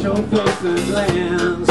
special places lands.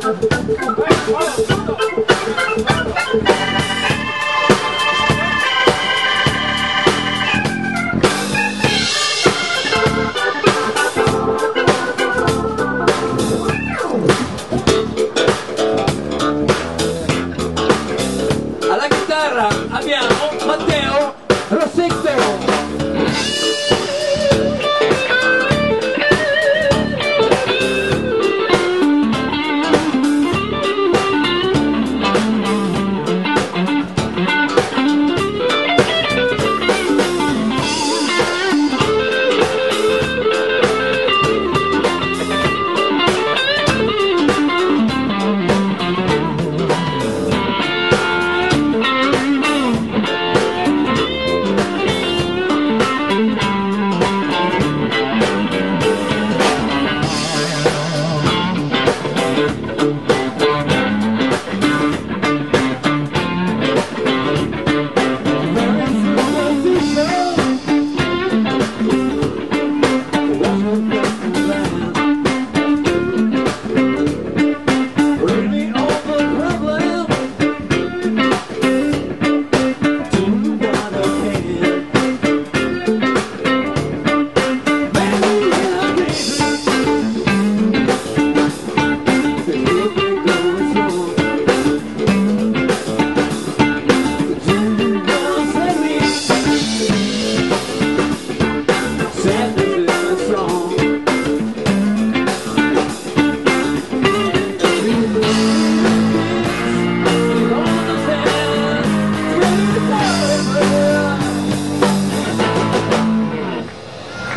Alla chitarra abbiamo Matteo Rossetto.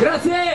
Gracias.